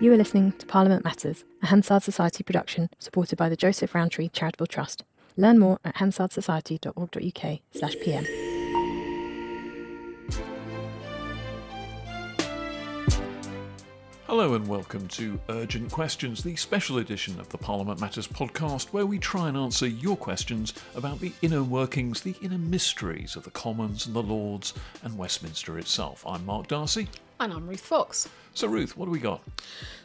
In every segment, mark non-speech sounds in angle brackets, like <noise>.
You are listening to Parliament Matters, a Hansard Society production supported by the Joseph Rowntree Charitable Trust. Learn more at hansardsociety.org.uk slash pm. Hello and welcome to Urgent Questions, the special edition of the Parliament Matters podcast, where we try and answer your questions about the inner workings, the inner mysteries of the Commons and the Lords and Westminster itself. I'm Mark D'Arcy. And I'm Ruth Fox. So, Ruth, what do we got?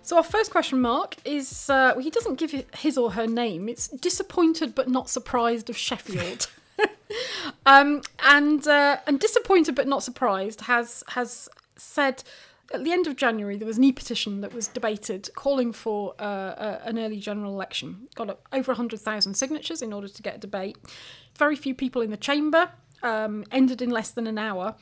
So, our first question, Mark, is uh, well, he doesn't give his or her name. It's disappointed but not surprised of Sheffield. <laughs> um, and uh, and disappointed but not surprised has has said at the end of January, there was an e-petition that was debated calling for uh, an early general election. Got over 100,000 signatures in order to get a debate. Very few people in the chamber. Um, ended in less than an hour.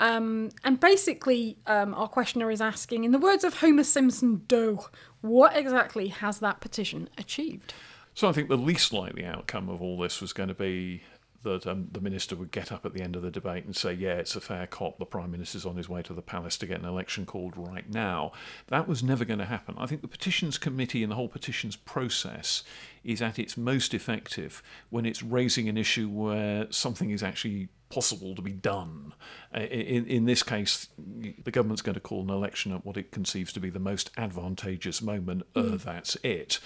Um, and basically, um, our questioner is asking, in the words of Homer Simpson Doe, what exactly has that petition achieved? So I think the least likely outcome of all this was going to be that um, the minister would get up at the end of the debate and say, Yeah, it's a fair cop. The Prime Minister's on his way to the palace to get an election called right now. That was never going to happen. I think the Petitions Committee and the whole petitions process is at its most effective when it's raising an issue where something is actually possible to be done. Uh, in, in this case, the government's going to call an election at what it conceives to be the most advantageous moment. Mm. Uh, that's it.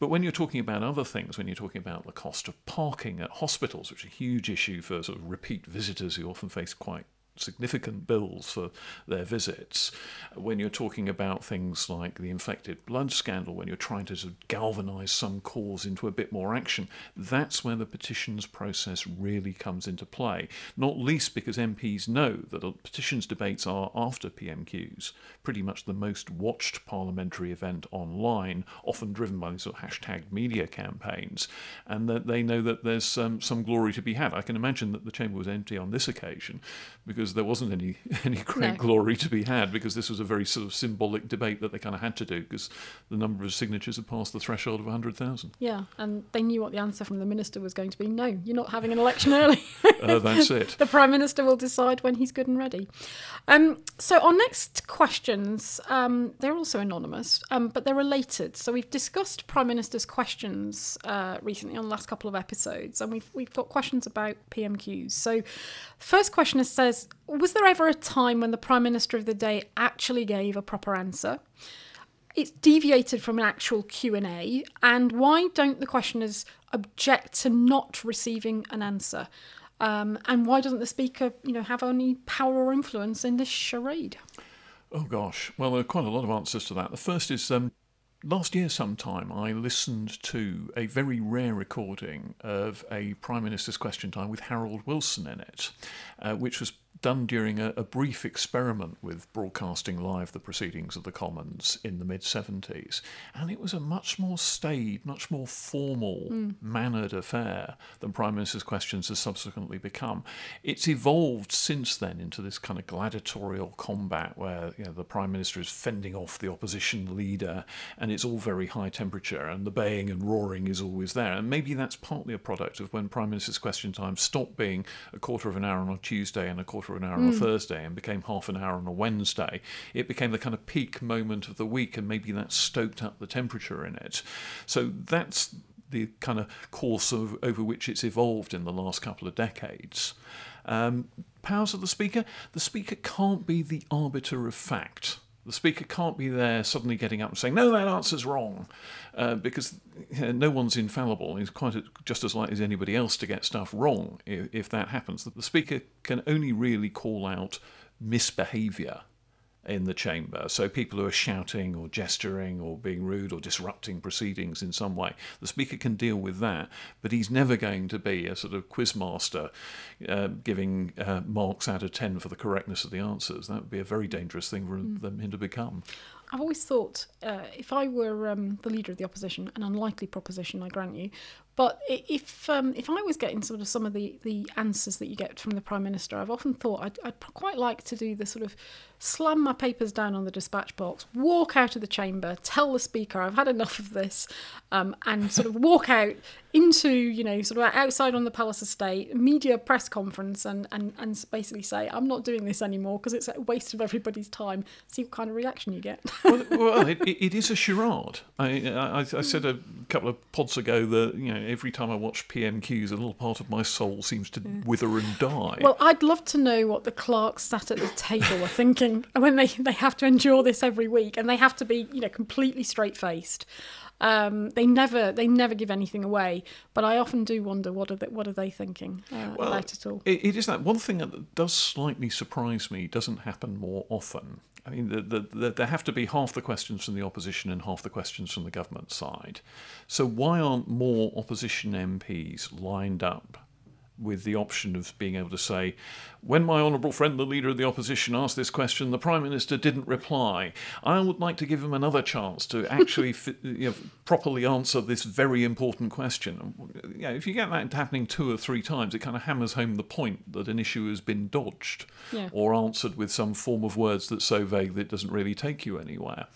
But when you're talking about other things, when you're talking about the cost of parking at hospitals, which is a huge issue for sort of repeat visitors who often face quite significant bills for their visits. When you're talking about things like the infected blood scandal, when you're trying to sort of galvanise some cause into a bit more action, that's where the petitions process really comes into play. Not least because MPs know that petitions debates are, after PMQs, pretty much the most watched parliamentary event online, often driven by these sort of hashtag media campaigns, and that they know that there's um, some glory to be had. I can imagine that the chamber was empty on this occasion because because there wasn't any <laughs> any great no. glory to be had because this was a very sort of symbolic debate that they kind of had to do because the number of signatures had passed the threshold of 100,000. Yeah, and they knew what the answer from the minister was going to be. No, you're not having an election <laughs> early. uh, that's it. the prime minister will decide when he's good and ready. Um, so our next questions, um, they're also anonymous, um, but they're related. So we've discussed prime minister's questions uh, recently on the last couple of episodes, and we've we've got questions about PMQs. So first question says was there ever a time when the prime minister of the day actually gave a proper answer? It's deviated from an actual Q&A and why don't the questioners object to not receiving an answer? Um, and why doesn't the speaker, you know, have any power or influence in this charade? Oh gosh, well there are quite a lot of answers to that. The first is um, Last year, sometime, I listened to a very rare recording of a Prime Minister's Question Time with Harold Wilson in it, uh, which was done during a, a, brief experiment with broadcasting live the proceedings of the Commons in the mid 70s. And it was a much more staid, much more formal, mm. mannered affair than Prime Minister's Questions has subsequently become. It's evolved since then into this kind of gladiatorial combat where you know, the Prime Minister is fending off the opposition leader and it's all very high temperature and the baying and roaring is always there. And maybe that's partly a product of when Prime Minister's Question Time stopped being a quarter of an hour on a Tuesday and a quarter of an hour mm. on a hmm. Thursday and became half an hour on a Wednesday, it became the kind of peak moment of the week, and maybe that stoked up the temperature in it. So that's the kind of course of, over which it's evolved in the last couple of decades. Um, powers of the Speaker? The Speaker can't be the arbiter of fact. The speaker can't be there suddenly getting up and saying, no, that answer's wrong, uh, because you know, no one's infallible. He's quite a, just as likely as anybody else to get stuff wrong if, if that happens. The speaker can only really call out misbehaviour in the chamber. So people who are shouting or gesturing or being rude or disrupting proceedings in some way, the speaker can deal with that. But he's never going to be a sort of quizmaster uh, giving uh, marks out of ten for the correctness of the answers. That would be a very dangerous thing for mm. him to become. I've always thought uh, if I were um, the leader of the opposition, an unlikely proposition, I grant you, But if um, if I was getting sort of some of the, the answers that you get from the prime minister, I've often thought I'd, I'd quite like to do the sort of slam my papers down on the dispatch box, walk out of the chamber, tell the speaker I've had enough of this, um, and sort of walk out into you know sort of outside on the palace estate, media press conference, and and and basically say I'm not doing this anymore because it's a waste of everybody's time. See what kind of reaction you get. well, <laughs> well it, it, is a charade. I, I, I said a couple of pods ago that you know every time I watch PMQs, a little part of my soul seems to wither and die. Well, I'd love to know what the clerks sat at the table are thinking <laughs> when they, they have to endure this every week, and they have to be, you know, completely straight faced. Um, they never they never give anything away, but I often do wonder what are they, what are they thinking uh, Well, about it all. It, it is that one thing that does slightly surprise me doesn't happen more often. I mean, the, the, the, there have to be half the questions from the opposition and half the questions from the government side. So why aren't more opposition MPs lined up with the option of being able to say, when my honourable friend, the leader of the opposition, asked this question, the Prime Minister didn't reply. I would like to give him another chance to actually <laughs> you know, properly answer this very important question. You know, if you get that happening two or three times, it kind of hammers home the point that an issue has been dodged Yeah. or answered with some form of words that's so vague that it doesn't really take you anywhere.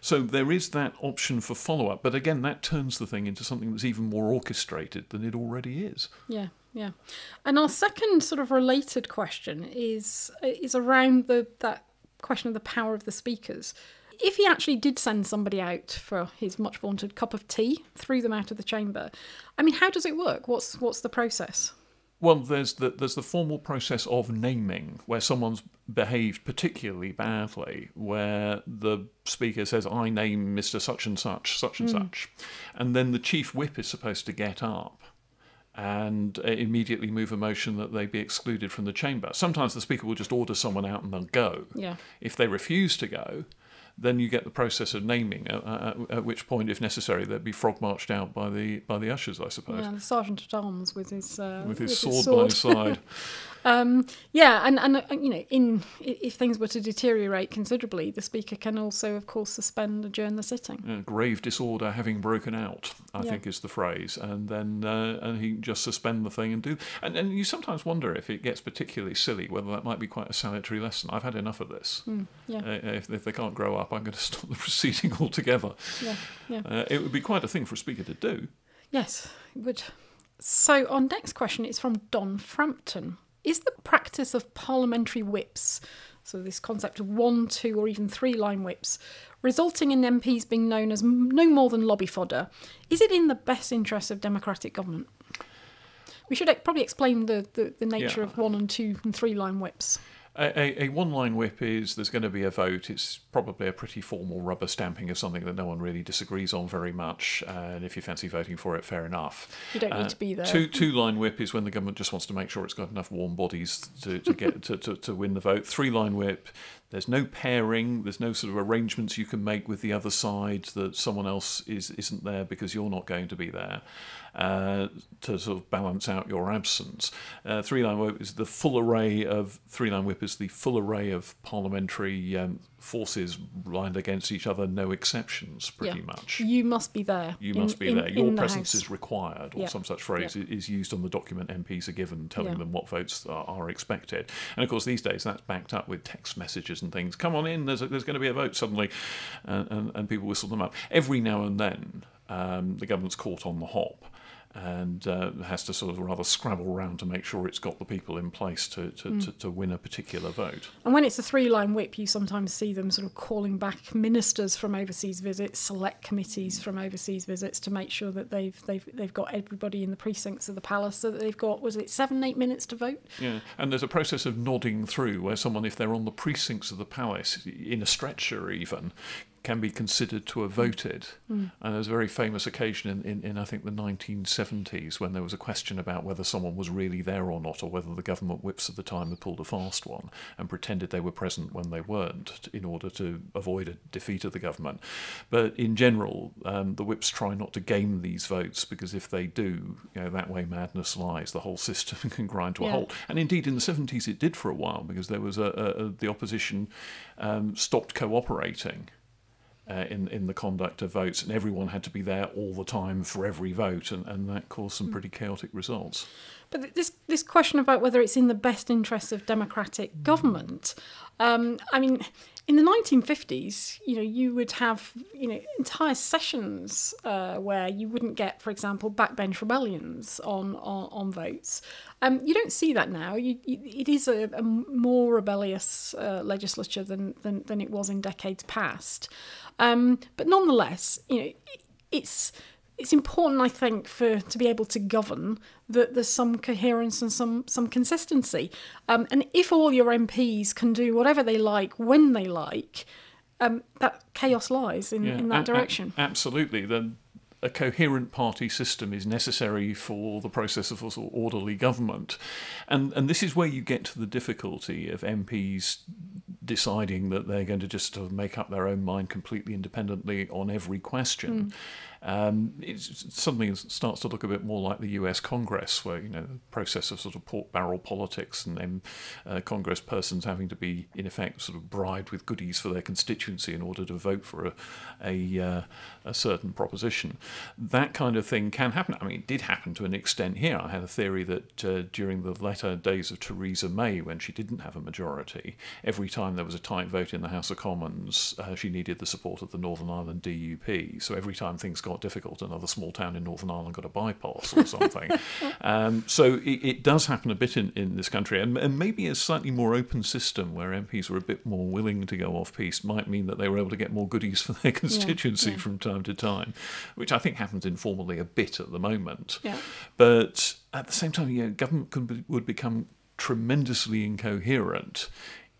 So there is that option for follow up, but again, that turns the thing into something that's even more orchestrated than it already is. Yeah, yeah. And our second sort of related question is uh, is around the that question of the power of the speakers. If he actually did send somebody out for his much vaunted cup of tea, threw them out of the chamber, I mean, how does it work? What's what's the process? Well, there's the there's the formal process of naming where someone's behaved particularly badly, where the speaker says, "I name Mister Such and Such, such and hmm. such," and then the chief whip is supposed to get up and uh, immediately move a motion that they be excluded from the chamber. Sometimes the speaker will just order someone out and they'll go. Yeah. If they refuse to go, then you get the process of naming, uh, uh, at which point, if necessary, they'd be frog marched out by the by the ushers, I suppose, Yeah, the sergeant at arms with his uh, with his sword by his side. <laughs> Um, yeah, and, and uh, you know, in if things were to deteriorate considerably, the speaker can also, of course, suspend adjourn the sitting. Uh, grave disorder having broken out, I Yeah. think is the phrase, and then uh, and he can just suspend the thing and do. And, and you sometimes wonder if it gets particularly silly, whether that might be quite a salutary lesson. I've had enough of this. yeah. Uh, if, if they can't grow up, I'm going <laughs> to stop the proceeding altogether. Yeah, yeah. Uh, it would be quite a thing for a speaker to do. Yes, it would. So, our next question is from Don Frampton. Is the practice of parliamentary whips, so this concept of one, two, or even three line whips, resulting in MPs being known as no more than lobby fodder, is it in the best interest of democratic government? We should e- probably explain the, the, the nature Yeah. of one and two and three line whips. A, a, a one line whip is there's going to be a vote. It's probably a pretty formal rubber stamping of something that no one really disagrees on very much. And if you fancy voting for it, fair enough. You don't need uh, to be there. Two two line whip is when the government just wants to make sure it's got enough warm bodies to, to get to, to, to win the vote. Three line whip, there's no pairing, there's no sort of arrangements you can make with the other side that someone else is isn't there because you're not going to be there. Uh, to sort of balance out your absence. Uh, three line whip is the full array of three line whip is the full array of parliamentary um, forces lined against each other, no exceptions, pretty Yeah. much. You must be there. You in- must be in- there. Your the presence House. is required, or Yeah. some such phrase Yeah. is used on the document MPs are given, telling them what votes are, are expected. And of course, these days that's backed up with text messages and things. Come on in. There's a, there's going to be a vote suddenly, and, and, and people whistle them up. Every now and then, um, the government's caught on the hop. And uh, has to sort of rather scrabble around to make sure it's got the people in place to, to, Hmm. to, to win a particular vote. And when it's a three line whip, you sometimes see them sort of calling back ministers from overseas visits, select committees from overseas visits to make sure that they've they've they've got everybody in the precincts of the palace so that they've got was it seven, eight minutes to vote? Yeah, and there's a process of nodding through where someone, if they're on the precincts of the palace, in a stretcher even, can be considered to have voted. And there's a very famous occasion in, in, in, I think, the 1970s when there was a question about whether someone was really there or not, or whether the government whips at the time had pulled a fast one and pretended they were present when they weren't in order to avoid a defeat of the government. But in general, um, the whips try not to game these votes because if they do, you know, that way madness lies. The whole system <laughs> can grind to a halt. And indeed, in the 70s, it did for a while because there was a, a, a the opposition um, stopped cooperating uh, in in the conduct of votes, and everyone had to be there all the time for every vote, and, and that caused some pretty chaotic results. But this this question about whether it's in the best interests of democratic government, um, I mean, in the 1950s, you know, you would have you know entire sessions uh, where you wouldn't get, for example, backbench rebellions on on, on votes. Um, you don't see that now. You, you, it is a, a more rebellious uh, legislature than, than than it was in decades past. Um, but nonetheless, you know, it's it's important, I think, for to be able to govern that there's some coherence and some some consistency. Um, and if all your MPs can do whatever they like when they like, um, that chaos lies in, Yeah, in that direction. absolutely. The, a coherent party system is necessary for the process of orderly government. And, and this is where you get to the difficulty of MPs deciding that they're going to just sort of make up their own mind completely independently on every question. Um, it's suddenly it starts to look a bit more like the U.S. Congress, where you know the process of sort of pork barrel politics, and then uh, Congress persons having to be in effect sort of bribed with goodies for their constituency in order to vote for a a, uh, a certain proposition. That kind of thing can happen. I mean, it did happen to an extent here. I had a theory that uh, during the latter days of Theresa May, when she didn't have a majority, every time there was a tight vote in the House of Commons, uh, she needed the support of the Northern Ireland DUP. So every time things got difficult, another small town in Northern Ireland got a bypass or something. <laughs> um, so it, it does happen a bit in, in this country, and, and maybe a slightly more open system where MPs were a bit more willing to go off piece might mean that they were able to get more goodies for their constituency yeah. from time to time, which I think happens informally a bit at the moment. Yeah. But at the same time, you know, government could be, would become tremendously incoherent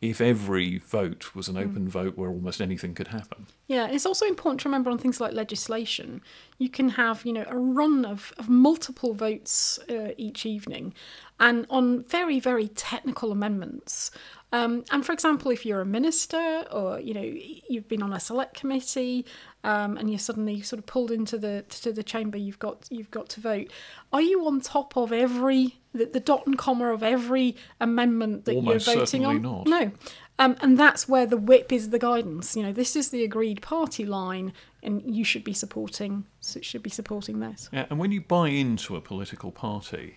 if every vote was an open vote where almost anything could happen. Yeah, it's also important to remember on things like legislation, you can have you know a run of, of multiple votes uh, each evening, and on very very technical amendments. Um, and for example, if you're a minister or you know you've been on a select committee um, and you're suddenly sort of pulled into the to the chamber, you've got you've got to vote. Are you on top of every the, the dot and comma of every amendment that Almost you're voting on? not. No. Um, and that's where the whip is the guidance. You know, this is the agreed party line, and you should be supporting should be supporting this. Yeah, and when you buy into a political party,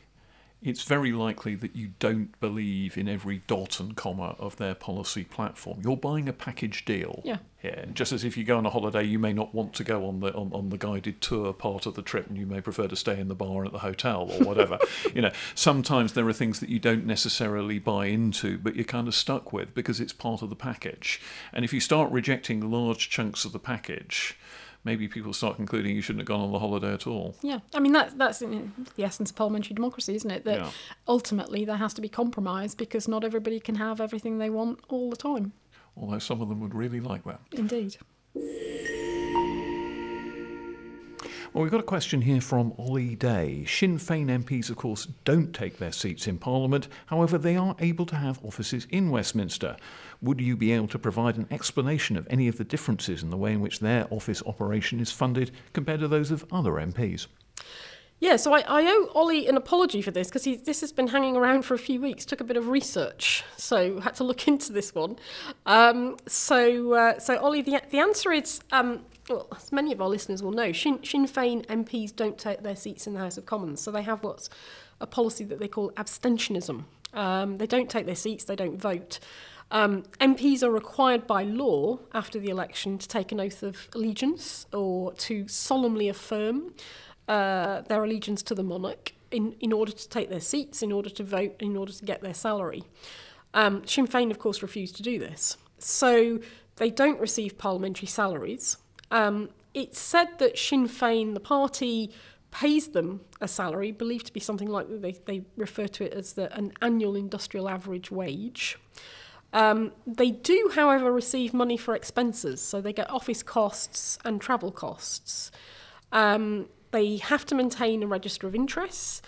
it's very likely that you don't believe in every dot and comma of their policy platform. You're buying a package deal. Yeah. Here. Just as if you go on a holiday, you may not want to go on the on, on the guided tour part of the trip, and you may prefer to stay in the bar at the hotel or whatever. <laughs> you know, sometimes there are things that you don't necessarily buy into, but you're kind of stuck with because it's part of the package. And if you start rejecting large chunks of the package, maybe people start concluding you shouldn't have gone on the holiday at all. Yeah, I mean that's that's in the essence of parliamentary democracy, isn't it? That Yeah. ultimately there has to be compromise because not everybody can have everything they want all the time. Although some of them would really like that. Indeed. Well, we've got a question here from Ollie Day. Sinn Féin MPs, of course, don't take their seats in Parliament. However, they are able to have offices in Westminster. Would you be able to provide an explanation of any of the differences in the way in which their office operation is funded compared to those of other MPs? Yeah, so I, I owe Ollie an apology for this because this has been hanging around for a few weeks. Took a bit of research, so had to look <laughs> into this one. Um, so, uh, so Ollie, the the answer is, um, well, as many of our listeners will know, Sinn, Sinn Féin MPs don't take their seats in the House of Commons, so they have what's a policy that they call abstentionism. Um, they don't take their seats, they don't vote. Um, MPs are required by law after the election to take an oath of allegiance or to solemnly affirm uh, their allegiance to the monarch in, in order to take their seats, in order to vote, in order to get their salary. Um, Sinn Féin, of course, refused to do this. So they don't receive parliamentary salaries. Um, it's said that Sinn Féin, the party, pays them a salary, believed to be something like they, they refer to it as the, an annual industrial average wage. Um, they do, however, receive money for expenses, so they get office costs and travel costs. Um, they have to maintain a register of interests,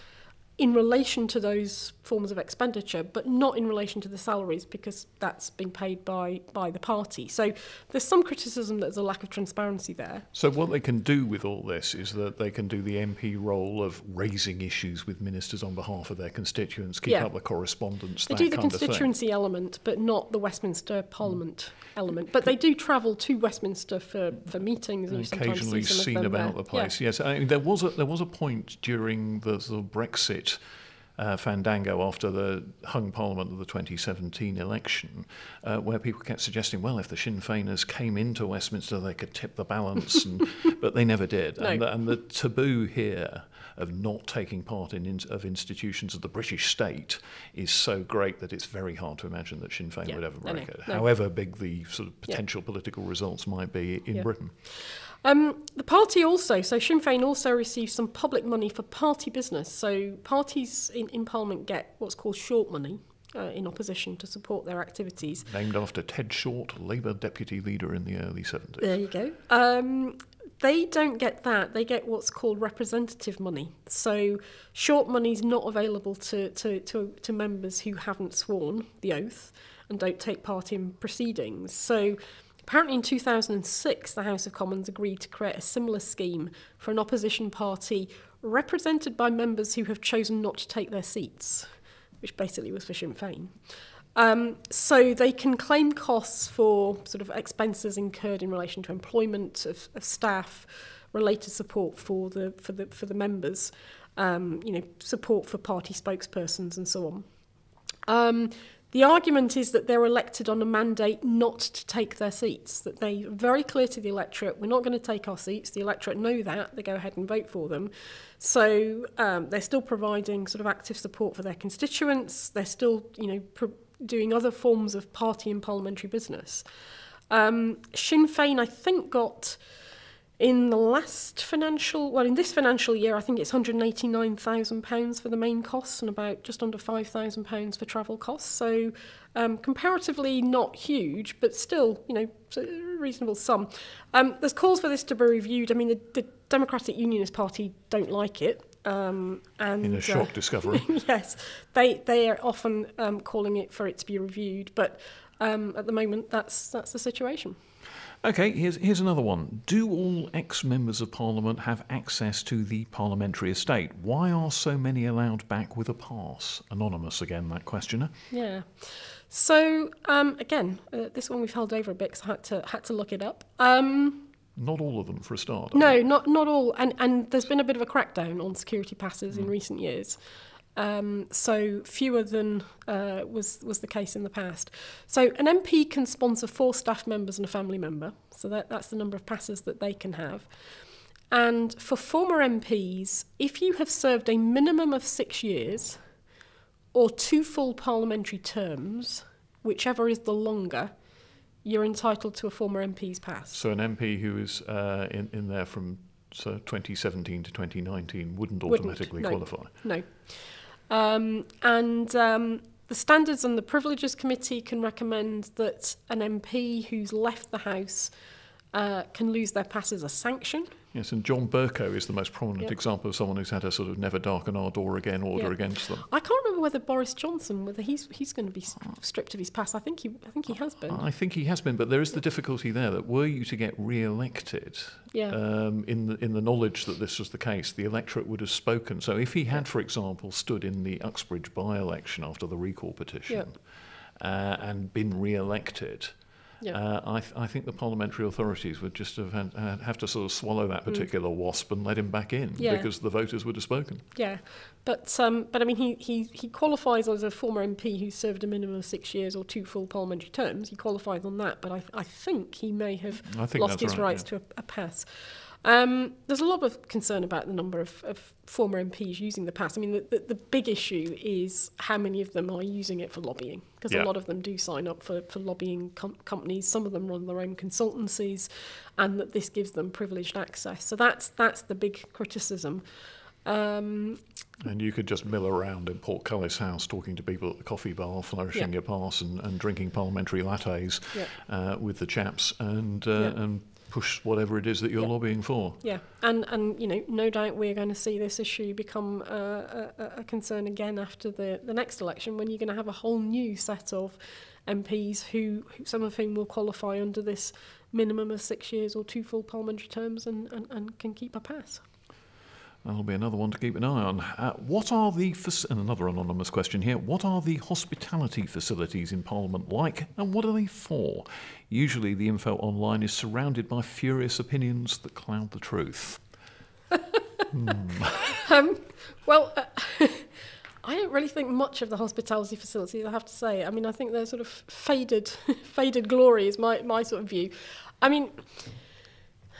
in relation to those forms of expenditure, but not in relation to the salaries because that's being paid by by the party. So there's some criticism that there's a lack of transparency there. So what they can do with all this is that they can do the MP role of raising issues with ministers on behalf of their constituents, keep Yeah. up the correspondence. They do the constituency element, but not the Westminster Parliament mm. element. But they do travel to Westminster for, for meetings, and occasionally see seen about there. the place. Yes, I mean, there was a there was a point during the sort of Uh, fandango after the hung Parliament of the 2017 election, uh, where people kept suggesting, well, if the Sinn Féiners came into Westminster, they could tip the balance, and, <laughs> but they never did. And, the, and the taboo here of not taking part in, in of institutions of the British state is so great that it's very hard to imagine that Sinn Féin Yeah, would ever no, no, break it, however big the sort of Yeah. potential political results might be in Yeah. Britain. Um, the party also, so Sinn Féin also receives some public money for party business. So parties in, in Parliament get what's called short money uh, in opposition to support their activities. Named after Ted Short, Labour deputy leader in the early 70s. There you go. Um, they don't get that. They get what's called representative money. So short money is not available to, to, to, to members who haven't sworn the oath and don't take part in proceedings. So Apparently in 2006, the House of Commons agreed to create a similar scheme for an opposition party represented by members who have chosen not to take their seats, which basically was for Sinn Féin. Um, so they can claim costs for sort of expenses incurred in relation to employment of, of staff, related support for the for the for the members, um, you know, support for party spokespersons and so on. Um, The argument is that they're elected on a mandate not to take their seats, that they are very clear to the electorate, we're not going to take our seats. The electorate know that, they go ahead and vote for them. So um, they're still providing sort of active support for their constituents, they're still, you know, doing other forms of party and parliamentary business. Um, Sinn Féin, I think, got in the last financial, well, in this financial year, I think it's £189,000 for the main costs and about just under £5,000 for travel costs. So um, comparatively not huge, but still, you know, a reasonable sum. Um, there's calls for this to be reviewed. I mean, the, the Democratic Unionist Party don't like it. Um, and, in a uh, shock uh, discovery. <laughs> yes, they they are often um, calling it for it to be reviewed, but um, at the moment that's that's the situation. Okay, here's, here's another one. Do all ex members of Parliament have access to the parliamentary estate? Why are so many allowed back with a pass? Anonymous again, that questioner. Yeah. So um, again, uh, this one we've held over a bit because I had to had to look it up. Um, Not all of them, for a start. No, not not all, and and there's been a bit of a crackdown on security passes in recent years. Um, so fewer than uh, was was the case in the past. So an MP can sponsor four staff members and a family member. So that, that's the number of passes that they can have. And for former MPs, if you have served a minimum of six years or two full parliamentary terms, whichever is the longer, you're entitled to a former MP's pass. So an MP who is uh, in, in there from so 2017 to 2019 wouldn't Wouldn't, automatically no. qualify. No. Um, and um, the Standards and the Privileges Committee can recommend that an MP who's left the House uh, can lose their pass as a sanction. Yes, and John Bercow is the most prominent Yeah. example of someone who's had a sort of never darken our door again order Yeah. against them. I can't remember whether Boris Johnson, whether he's he's going to be stripped of his pass. I think he I think he has been. I think he has been, but there is the difficulty there that were you to get re-elected, Yeah. um, in the in the knowledge that this was the case, the electorate would have spoken. So if he had, for example, stood in the Uxbridge by-election after the recall petition uh, and been re-elected. Yeah. Uh, I, th- I think the parliamentary authorities would just have had, uh, have to sort of swallow that particular wasp and let him back in Mm. Yeah. because the voters would have spoken. Yeah, but um, but I mean, he, he he qualifies as a former MP who served a minimum of six years or two full parliamentary terms. He qualifies on that, but I I think he may have I think lost his right, rights yeah. to a, a pass. Um, there's a lot of concern about the number of, of former MPs using the pass. I mean, the, the, the big issue is how many of them are using it for lobbying, because Yeah. a lot of them do sign up for, for lobbying com- companies. Some of them run their own consultancies, and that this gives them privileged access. So that's that's the big criticism. Um, And you could just mill around in Portcullis House talking to people at the coffee bar, flourishing Yeah. your pass and, and drinking parliamentary lattes Yeah. uh, with the chaps and, uh, Yeah. and push whatever it is that you're yeah. lobbying for. Yeah, and and you know, no doubt we're going to see this issue become uh, a, a concern again after the the next election when you're going to have a whole new set of MPs who, who some of whom will qualify under this minimum of six years or two full parliamentary terms and, and, and can keep a pass. That'll be another one to keep an eye on. Uh, what are the and another anonymous question here? What are the hospitality facilities in Parliament like, and what are they for? Usually, the info online is surrounded by furious opinions that cloud the truth. <laughs> Um, well, uh, <laughs> I don't really think much of the hospitality facilities. I have to say. I mean, I think they're sort of faded, <laughs> faded glory is my my sort of view. I mean,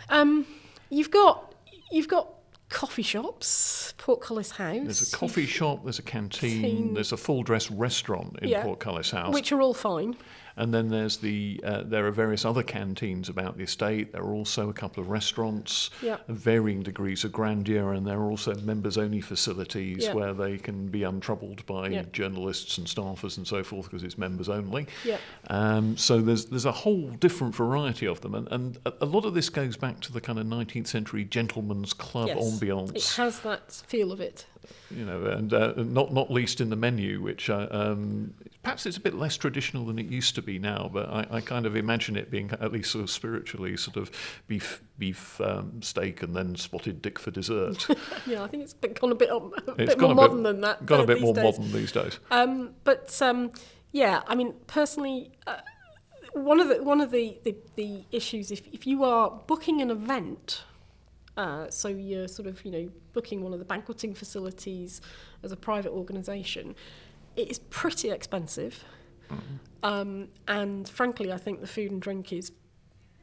um, you've got you've got coffee shops, Portcullis House, There's a coffee shop, there's a canteen, there's a full dress restaurant in Yeah. Portcullis House. which are all fine. And then there's the uh, there are various other canteens about the estate. There are also a couple of restaurants of varying degrees of grandeur, and there are also members-only facilities Yeah. where they can be untroubled by Yeah. journalists and staffers and so forth because it's members only. Yeah. Um, so there's there's a whole different variety of them, and, and a, a lot of this goes back to the kind of 19th century gentleman's club Yes. ambiance It has that feel of it. You know, and uh, not not least in the menu, which uh, um, perhaps it's a bit less traditional than it used to be now. But I, I kind of imagine it being at least sort of spiritually sort of beef beef um, steak and then spotted dick for dessert. <laughs> Yeah, I think it's been- gone a bit, a bit gone more a bit- modern than that. Got uh, a bit more days. modern these days. Um, but um, yeah, I mean, personally, uh, one of the one of the, the, the issues if, if you are booking an event, uh, so you're sort of you know booking one of the banqueting facilities as a private organisation, it is pretty expensive, um, and frankly, I think the food and drink is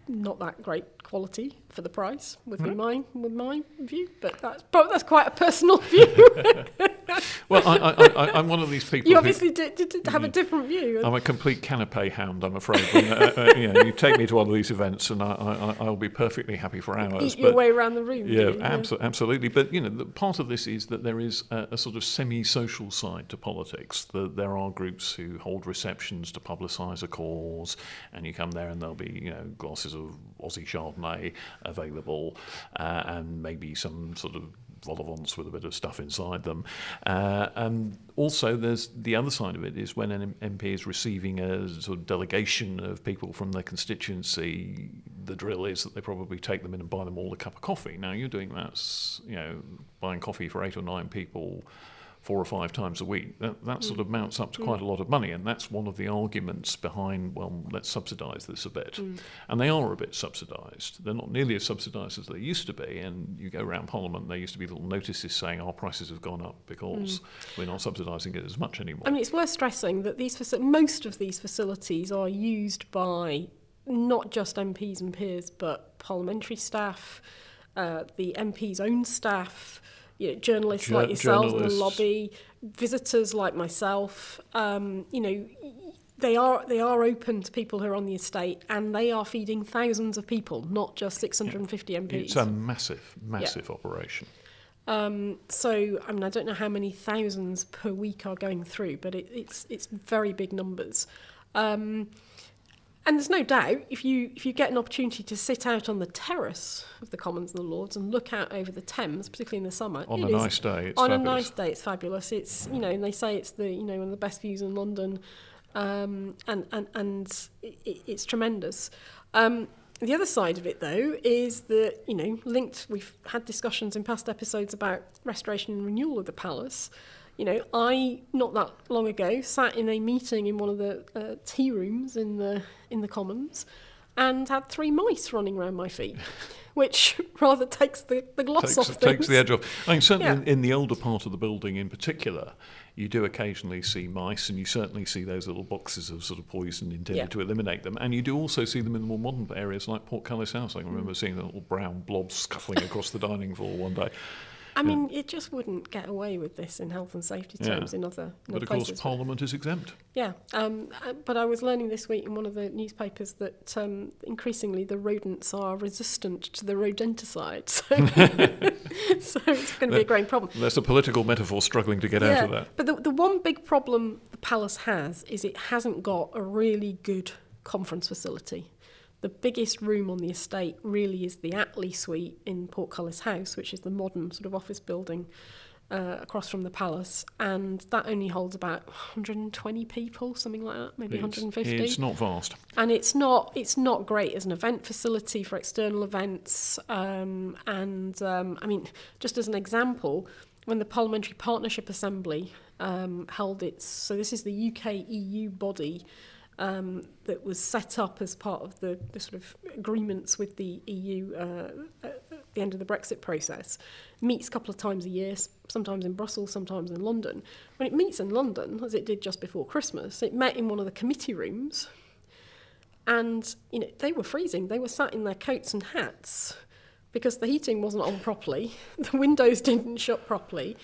not that great quality for the price would be my with my view but that's but that's quite a personal <laughs> view <laughs> Well, I, I, I, I'm one of these people. you obviously did, did, did have a different view I'm a complete canapé hound, I'm afraid. When, uh, uh, you, know, you take me to one of these events, and I, I, I'll be perfectly happy for hours. eat your way around the room. Yeah, abso- absolutely. But you know, the, part of this is that there is a, a sort of semi-social side to politics. The, there are groups who hold receptions to publicise a cause, and you come there and there'll be you know glasses of Aussie Chardonnay available, uh, and maybe some sort of vol au vents with a bit of stuff inside them. Uh, and also, there's the other side of it is when an MP is receiving a sort of delegation of people from their constituency, the drill is that they probably take them in and buy them all a cup of coffee. Now, you're doing that, you know, buying coffee for eight or nine people four or five times a week. That, that sort of mounts up to mm. quite a lot of money, and that's one of the arguments behind, well, let's subsidise this a bit. Mm. And they are a bit subsidised. They're not nearly as subsidised as they used to be, and you go around Parliament, there used to be little notices saying our prices have gone up because mm. we're not subsidising it as much anymore. I mean, it's worth stressing that these most of these facilities are used by not just MPs and peers, but parliamentary staff, uh, the MP's own staff, you know, journalists Jour- like yourselves in the lobby, visitors like myself. Um, you know, they are they are open to people who are on the estate, and they are feeding thousands of people, not just 650 MPs. it's a massive, massive operation. Um, so I mean, I don't know how many thousands per week are going through, but it, it's it's very big numbers. Um, and there's no doubt if you if you get an opportunity to sit out on the terrace of the Commons and the Lords and look out over the Thames, particularly in the summer, On a is- nice day, it's on fabulous. a nice day, it's fabulous. It's you know, and they say it's the you know one of the best views in London, um, and and and it, it- it's tremendous. Um, the other side of it, though, is that you know, linked. We've had discussions in past episodes about restoration and renewal of the palace. You know, I not that long ago sat in a meeting in one of the uh, tea rooms in the in the Commons, and had three mice running around my feet, <laughs> which <laughs> rather takes the, the gloss takes, off things. takes the edge off. I mean, certainly Yeah. in, in the older part of the building in particular, you do occasionally see mice, and you certainly see those little boxes of sort of poison intended Yeah. to eliminate them. And you do also see them in the more modern areas like Portcullis House. I can remember seeing the little brown blobs scuffling across the dining floor one day. I mean, it just wouldn't get away with this in health and safety Yeah. terms in other, in But other of course. Parliament is exempt. Yeah, um, but I was learning this week in one of the newspapers that um, increasingly the rodents are resistant to the rodenticide, <laughs> so, <laughs> so it's going to be a great problem. There's a political metaphor struggling to get out of that. But the, the one big problem the palace has is it hasn't got a really good conference facility. The biggest room on the estate really is the Attlee Suite in Portcullis House, which is the modern sort of office building uh, across from the palace, and that only holds about 120 people, something like that, maybe It's, 150 it's not vast. and it's not it's not great as an event facility for external events. Um, and um, I mean, just as an example, when the Parliamentary Partnership Assembly um, held its so this is the UK EU body. um, that was set up as part of the, the sort of agreements with the EU uh, uh, at the end of the Brexit process, meets a couple of times a year, sometimes in Brussels, sometimes in London. When it meets in London, as it did just before Christmas, it met in one of the committee rooms, and you know they were freezing. They were sat in their coats and hats because the heating wasn't on properly, <laughs> the windows didn't shut properly.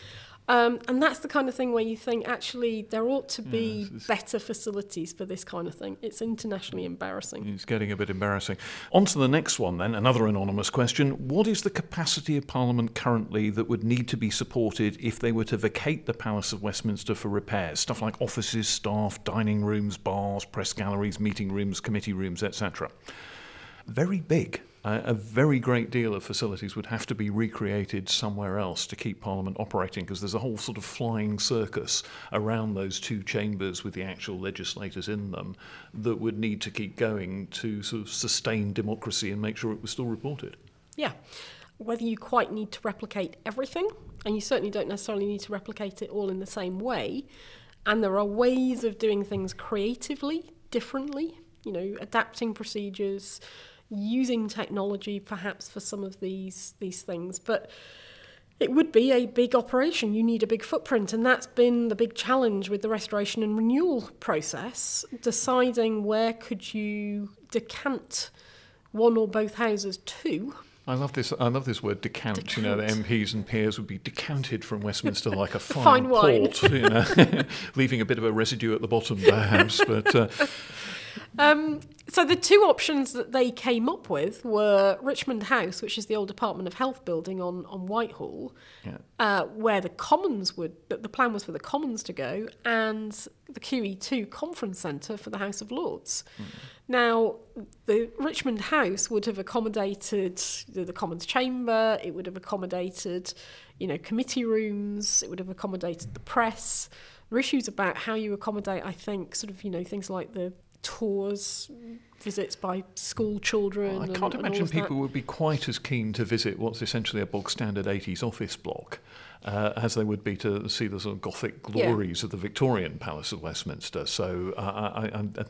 Um, and that's the kind of thing where you think actually there ought to be it's- better facilities for this kind of thing it's internationally embarrassing It's getting a bit embarrassing. On to the next one, then. Another anonymous question. What is the capacity of Parliament currently that would need to be supported if they were to vacate the Palace of Westminster for repairs? Stuff like offices, staff, dining rooms, bars, press galleries, meeting rooms, committee rooms, etc. Very big. A very great deal of facilities would have to be recreated somewhere else to keep Parliament operating because there's a whole sort of flying circus around those two chambers with the actual legislators in them that would need to keep going to sort of sustain democracy and make sure it was still reported. yeah whether you quite need to replicate everything and you certainly don't necessarily need to replicate it all in the same way and there are ways of doing things creatively differently you know adapting procedures using technology perhaps for some of these these things but it would be a big operation you need a big footprint and that's been the big challenge with the restoration and renewal process deciding where could you decant one or both houses to I love this. I love this word decant. You know, the MPs and peers would be decanted from Westminster like a <laughs> fine, fine wine. port, you know, <laughs> leaving a bit of a residue at the bottom, perhaps. But uh, <laughs> Um, so the two options that they came up with were Richmond House, which is the old Department of Health building on, on Whitehall, yeah. uh, where the Commons would, the the plan was for the Commons to go, and the QE2 Conference Centre for the House of Lords. Now, the Richmond House would have accommodated the, the Commons Chamber, it would have accommodated, you know, committee rooms, it would have accommodated the press. There are issues about how you accommodate, I think, sort of, you know, things like the tours, visits by school children. I can't and imagine that. people would be quite as keen to visit what's essentially a bog standard 80s office block uh, as they would be to see the sort of Gothic Yeah. glories of the Victorian Palace of Westminster. So uh, I, I, I,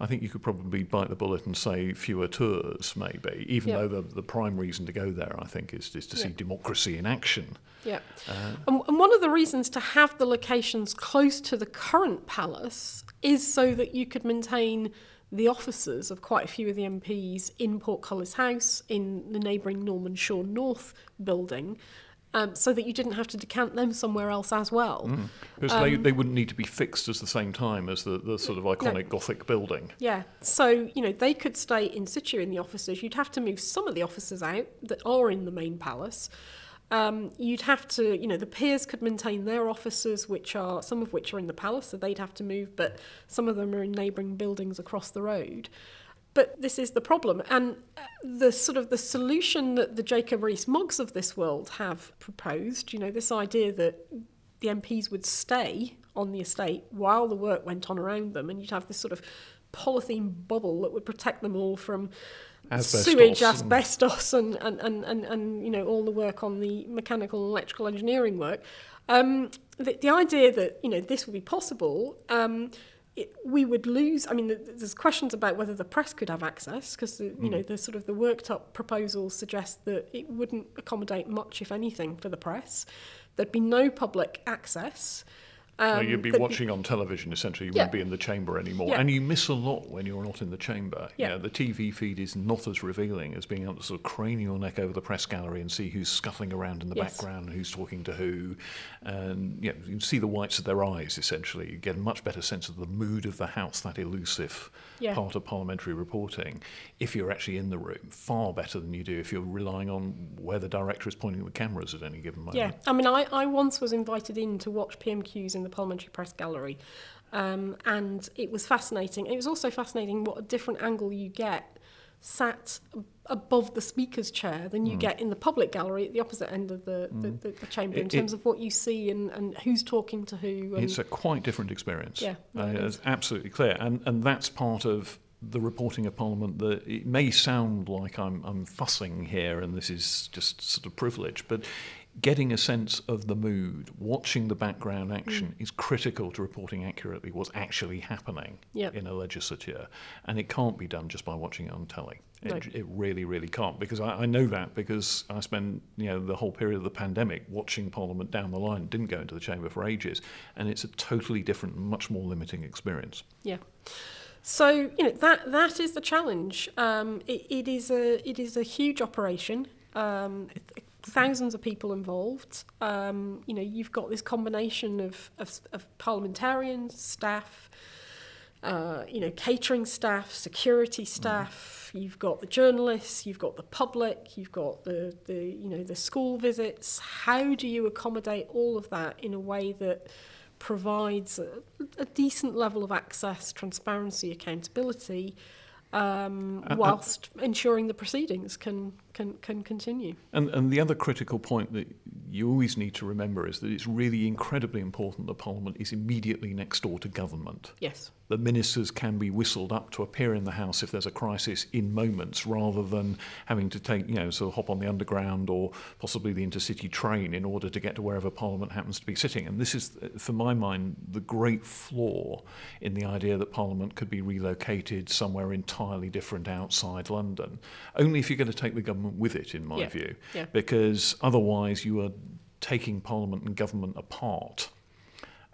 I think you could probably bite the bullet and say fewer tours, maybe, even Yeah. though the, the prime reason to go there, I think, is, is to see Yeah. democracy in action. Yeah. Uh, And, and one of the reasons to have the locations close to the current palace is so that you could maintain the offices of quite a few of the MPs in Portcullis House, in the neighbouring Norman Shaw North building, um, so that you didn't have to decant them somewhere else as well. Because Um, they, they wouldn't need to be fixed at the same time as the, the sort of iconic Gothic building. Yeah, so you know they could stay in situ in the offices. You'd have to move some of the offices out that are in the main palace. Um, you'd have to, you know, the peers could maintain their offices, which are some of which are in the palace, so they'd have to move, but some of them are in neighbouring buildings across the road. But this is the problem, and uh, the sort of the solution that the Jacob Rees-Moggs of this world have proposed, you know, this idea that the MPs would stay on the estate while the work went on around them, and you'd have this sort of polythene bubble that would protect them all from Asbestos sewage, asbestos, and, and, and, and, and you know all the work on the mechanical and electrical engineering work. Um, the, the idea that you know this would be possible. Um, it, we would lose. I mean, there's questions about whether the press could have access because you mm. know the sort of the worked up proposals suggest that it wouldn't accommodate much, if anything, for the press. There'd be no public access. So Um, you'd be watching on television essentially. You Yeah. wouldn't be in the chamber anymore, Yeah. and you miss a lot when you're not in the chamber. You Yeah. know, the TV feed is not as revealing as being able to sort of crane your neck over the press gallery and see who's scuffling around in the Yes. background, who's talking to who, and you, know, you see the whites of their eyes. Essentially, you get a much better sense of the mood of the house. That elusive Yeah. part of parliamentary reporting, if you're actually in the room, far better than you do if you're relying on where the director is pointing the cameras at any given moment. Yeah, I mean, I, I once was invited in to watch PMQs in the Parliamentary Press Gallery, um, and it was fascinating. It was also fascinating what a different angle you get sat above the speaker's chair than Hmm. you get in the public gallery at the opposite end of the, the, the, the chamber in It- it- terms of what you see and, and who's talking to who. And It's a quite different experience. Yeah, Uh, it it's absolutely clear, and and that's part of the reporting of Parliament. That it may sound like I'm I'm fussing here, and this is just sort of privilege, but. Getting a sense of the mood, watching the background action Mm. is critical to reporting accurately what's actually happening Yep. in a legislature. And it can't be done just by watching it on telly. No. It, it really, really can't. Because I, I know that because I spent you know the whole period of the pandemic watching Parliament down the line. Didn't go into the chamber for ages, and it's a totally different, much more limiting experience. Yeah. So you know that that is the challenge. Um, it, it is a it is a huge operation. Um, thousands of people involved. Um, you know, you've got this combination of, of, of parliamentarians, staff, uh, you know, catering staff, security mm. staff. Mm. You've got the journalists, you've got the public, you've got the, the you know the school visits. How do you accommodate all of that in a way that provides a, a decent level of access, transparency, accountability? Um, Uh, uh, whilst ensuring the proceedings can can can continue. And, and the other critical point that you always need to remember is that it's really incredibly important that Parliament is immediately next door to government. Yes. The ministers can be whistled up to appear in the House if there's a crisis in moments rather than having to take, you know, sort of hop on the underground or possibly the intercity train in order to get to wherever Parliament happens to be sitting. And this is, for my mind, the great flaw in the idea that Parliament could be relocated somewhere entirely different outside London. Only if you're going to take the government with it, in my Yeah, view. yeah. Because otherwise you are taking Parliament and government apart,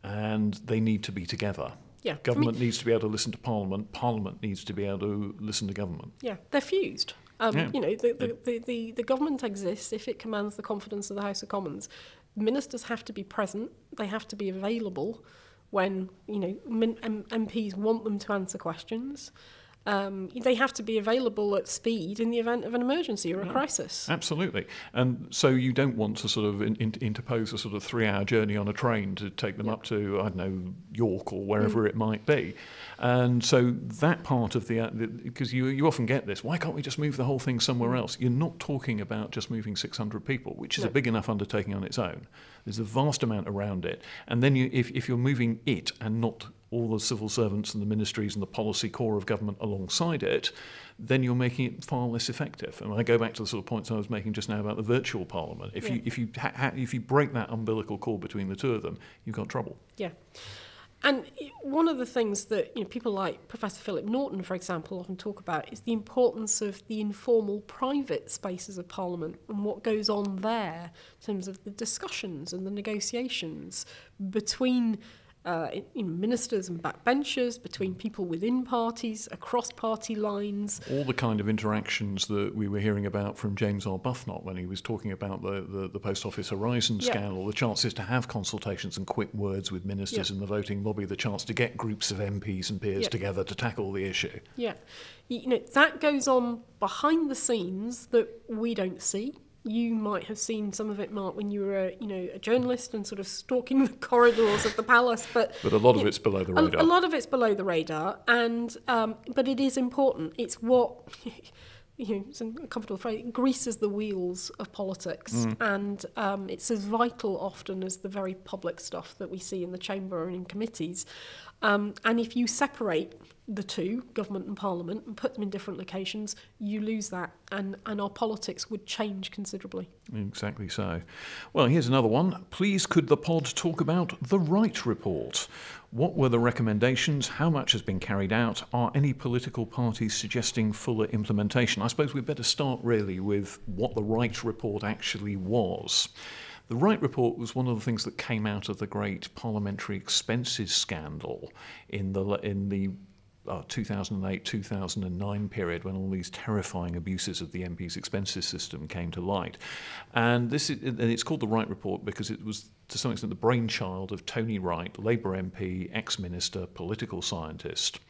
and they need to be together. Yeah. Government I mean, needs to be able to listen to Parliament. Parliament needs to be able to listen to government. Yeah, they're fused. Um, yeah. You know, the, the, the, the, the government exists if it commands the confidence of the House of Commons. Ministers have to be present. They have to be available when, you know, min, M MPs want them to answer questions. Um, they have to be available at speed in the event of an emergency or a crisis. Absolutely. And so you don't want to sort of in, in, interpose a sort of three hour journey on a train to take them up to, I don't know, York or wherever mm. it might be. And so that part of the, uh, because you, you often get this, why can't we just move the whole thing somewhere mm. else? You're not talking about just moving 600 people, which is a big enough undertaking on its own. There's a vast amount around it. And then you, if, if you're moving it and not all the civil servants and the ministries and the policy core of government alongside it, then you're making it far less effective. And I go back to the sort of points I was making just now about the virtual parliament. If you if you if you break that umbilical cord between the two of them, you've got trouble. Yeah. And one of the things that you know, people like Professor Philip Norton, for example, often talk about is the importance of the informal private spaces of Parliament and what goes on there in terms of the discussions and the negotiations between uh, in, in ministers and backbenchers, between people within parties, across party lines. All the kind of interactions that we were hearing about from James R. When he was talking about the, the, the Post Office Horizon yeah. scandal, the chances to have consultations and quick words with ministers yeah. in the voting lobby, the chance to get groups of MPs and peers yeah. together to tackle the issue. Yeah. You know, that goes on behind the scenes that we don't see. You might have seen some of it, Mark, when you were, a, you know, a journalist and sort of stalking <laughs> the corridors of the palace. But But a lot of it's below the radar. a lot of it's below the radar, and um, but it is important. It's what <laughs> you know, it's a comfortable phrase. Greases the wheels of politics, Mm. and um, it's as vital often as the very public stuff that we see in the chamber and in committees. Um, and if you separate the two, government and parliament, and put them in different locations, you lose that, and, and our politics would change considerably. Exactly so. Well, here's another one. Please could the pod talk about the Wright Report? What were the recommendations? How much has been carried out? Are any political parties suggesting fuller implementation? I suppose we'd better start really with what the Wright Report actually was. The Wright Report was one of the things that came out of the great parliamentary expenses scandal in the in the uh, 2008 2009 period when all these terrifying abuses of the MP's expenses system came to light. And this is, and it's called the Wright Report because it was to some extent the brainchild of Tony Wright, Labour MP, ex minister, political scientist.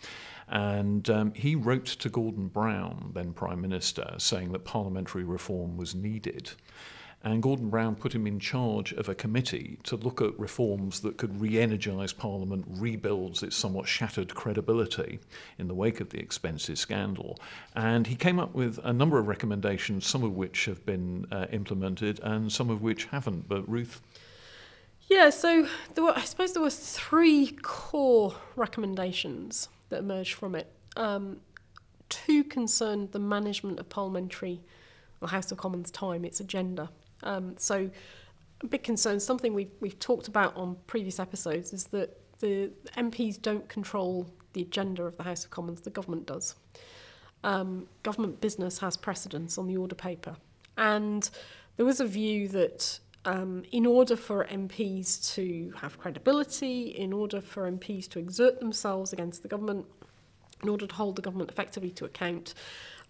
And um, he wrote to Gordon Brown, then Prime Minister, saying that parliamentary reform was needed. And Gordon Brown put him in charge of a committee to look at reforms that could re energise Parliament, rebuild its somewhat shattered credibility in the wake of the expenses scandal. And he came up with a number of recommendations, some of which have been uh, implemented and some of which haven't. But Ruth? Yeah, so were, I suppose there were three core recommendations that emerged from it. Um, two concerned the management of parliamentary or House of Commons time, its agenda. Um, so a big concern, something we've, we've talked about on previous episodes, is that the MPs don't control the agenda of the House of Commons, the government does. Um, government business has precedence on the order paper. And there was a view that um, in order for MPs to have credibility, in order for MPs to exert themselves against the government, in order to hold the government effectively to account,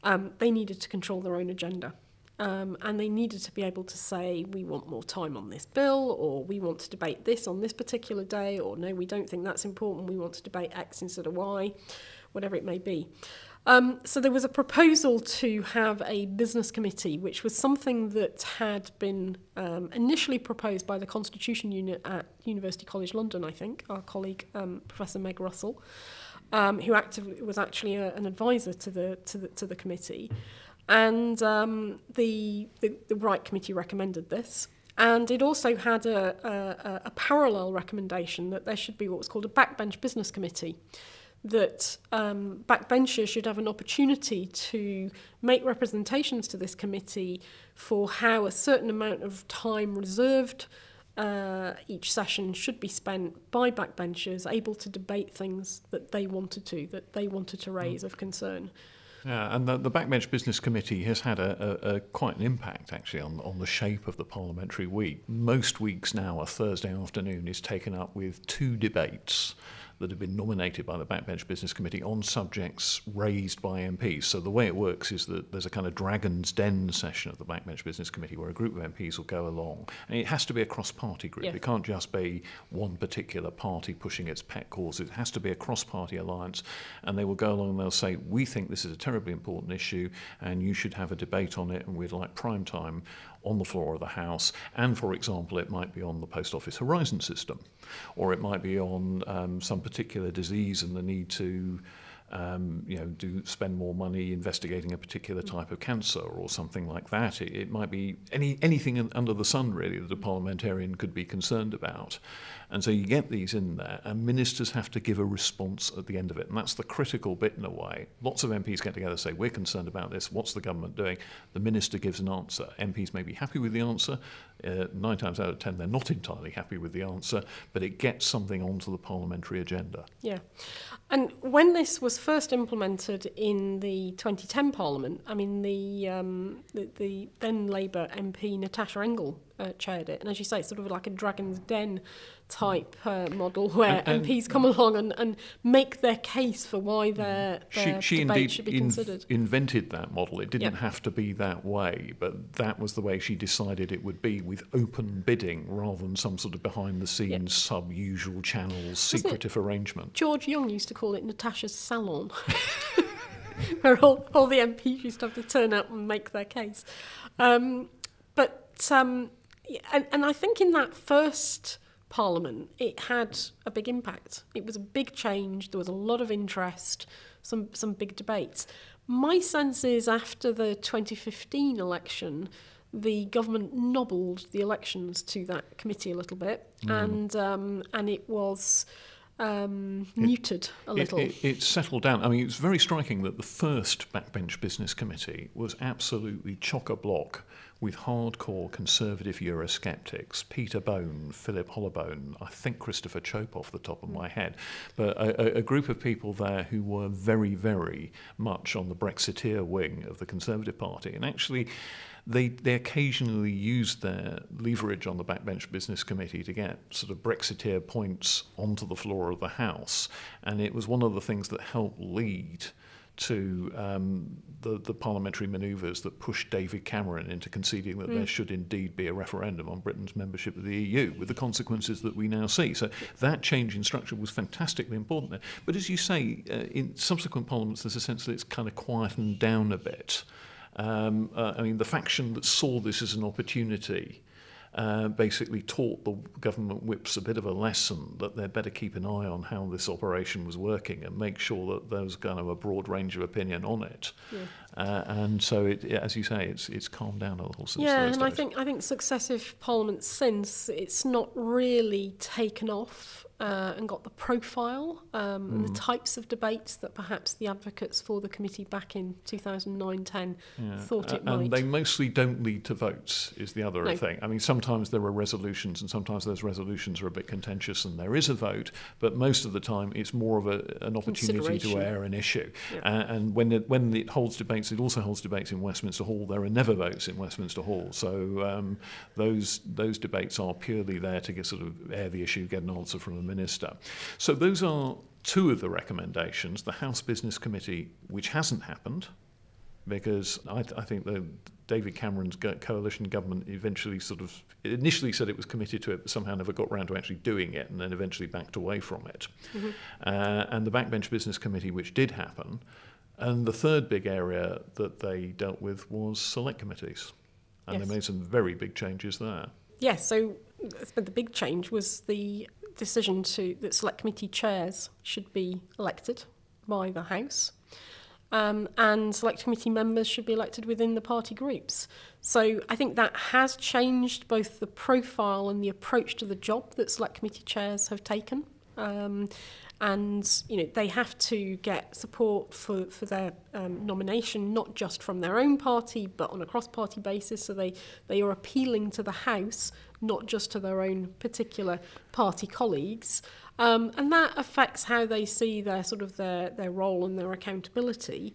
um, they needed to control their own agenda. Um, and they needed to be able to say, we want more time on this bill, or we want to debate this on this particular day, or no, we don't think that's important, we want to debate X instead of Y, whatever it may be. Um, so there was a proposal to have a business committee, which was something that had been um, initially proposed by the Constitution Unit at University College London, I think, our colleague um, Professor Meg Russell, um, who actively was actually a, an advisor to the to the to the committee. And um, the, the, the Right Committee recommended this. And it also had a, a, a parallel recommendation that there should be what was called a backbench business committee, that um, backbenchers should have an opportunity to make representations to this committee for how a certain amount of time reserved uh, each session should be spent by backbenchers able to debate things that they wanted to, that they wanted to mm. raise mm. of concern. Yeah, and the, the Backbench Business Committee has had a, a, a quite an impact actually on, on the shape of the parliamentary week. Most weeks now, a Thursday afternoon is taken up with two debates that have been nominated by the Backbench Business Committee on subjects raised by MPs. So the way it works is that there's a kind of Dragon's Den session of the Backbench Business Committee where a group of MPs will go along. And it has to be a cross-party group. Yeah. It can't just be one particular party pushing its pet cause. It has to be a cross-party alliance. And they will go along and they'll say, we think this is a terribly important issue and you should have a debate on it and we'd like prime time on the floor of the house. And for example, it might be on the post office horizon system, or it might be on um, some particular disease and the need to. Um, you know, do spend more money investigating a particular type of cancer or something like that. It, it might be any anything under the sun really that a parliamentarian could be concerned about. And so you get these in there, and ministers have to give a response at the end of it. And that's the critical bit in a way. Lots of MPs get together and say, We're concerned about this. What's the government doing? The minister gives an answer. MPs may be happy with the answer. Uh, nine times out of ten, they're not entirely happy with the answer, but it gets something onto the parliamentary agenda. Yeah. And when this was first implemented in the 2010 Parliament, I mean, the, um, the, the then Labour MP Natasha Engel uh, chaired it. And as you say, it's sort of like a Dragon's Den type uh, model where And- and- MPs come along and, and make their case for why their, their she, she debate indeed should be in- considered. invented that model. It didn't Yeah. have to be that way, but that was the way she decided it would be with open bidding rather than some sort of behind the scenes, sub usual channels, secretive arrangement. George Young used to call it Natasha's salon, <laughs> where all, all the MPs used to have to turn up and make their case. Um, but um, and, and I think in that first Parliament, it had a big impact. It was a big change. There was a lot of interest, some some big debates. My sense is after the 2015 election, the government nobbled the elections to that committee a little bit, and um, and it was um, muted a It, little. it, it settled down. I mean, it's very striking that the first Backbench Business Committee was absolutely chock a block with hardcore conservative Eurosceptics, Peter Bone, Philip Hollobone, I think Christopher Chope off the top of hmm. my head, but a, a- a group of people there who were very, very much on the Brexiteer wing of the Conservative Party. And actually, they, they occasionally used their leverage on the backbench business committee to get sort of Brexiteer points onto the floor of the House. And it was one of the things that helped lead to um, the, the parliamentary manoeuvres that pushed David Cameron into conceding that there should indeed be a referendum on Britain's membership of the EU, with the consequences that we now see. So that change in structure was fantastically important there. But as you say, uh, in subsequent parliaments, there's a sense that it's kind of quietened down a bit. Um, uh, I mean, the faction that saw this as an opportunity uh, basically taught the government whips a bit of a lesson that they'd better keep an eye on how this operation was working and make sure that there was kind of a broad range of opinion on it. Yeah. Uh, and so, it, as you say, it's it's calmed down a little since yeah, and days. I think I think successive parliaments since it's not really taken off uh, and got the profile um, mm. and the hmm. types of debates that perhaps the advocates for the committee back in 2009-10 yeah. thought it uh, might. And they mostly don't lead to votes, is the other no. thing. I mean, sometimes there are resolutions, and sometimes those resolutions are a bit contentious, and there is a vote. But most of the time, it's more of a, an opportunity to air an issue. Yeah. Uh, and when it, when it holds debates, it also holds debates in Westminster Hall. There are never votes in Westminster Hall, so um, those those debates are purely there to get sort of air the issue, get an answer from the minister. So those are two of the recommendations. The House Business Committee, which hasn't happened, because I, th- I think the David Cameron's coalition government eventually sort of initially said it was committed to it, but somehow never got around to actually doing it, and then eventually backed away from it. Mm-hmm. Uh, and the Backbench Business Committee, which did happen, and the third big area that they dealt with was select committees, and yes. they made some very big changes there. Yes, so but the big change was the decision to that select committee chairs should be elected by the House. Um, and select committee members should be elected within the party groups. So I think that has changed both the profile and the approach to the job that select committee chairs have taken. Um, and you know they have to get support for for their um, nomination not just from their own party but on a cross party basis. So they they are appealing to the house not just to their own particular party colleagues. Um, and that affects how they see their sort of their their role and their accountability.